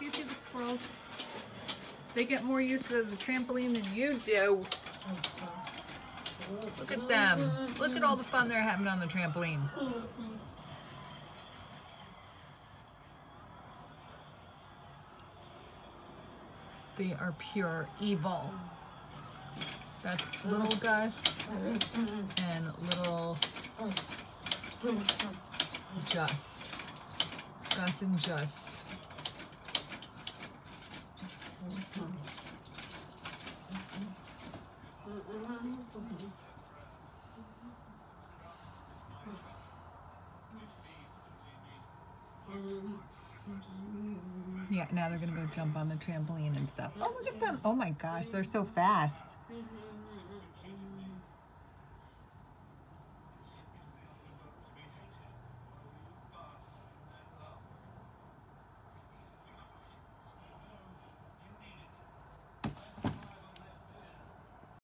You see the squirrels? They get more used to the trampoline than you do. Look at them. Look at all the fun they're having on the trampoline. They are pure evil. That's little Gus and little Jus. Gus and Jus. Yeah, now they're gonna go jump on the trampoline and stuff. Oh, look at them. Oh my gosh, they're so fast.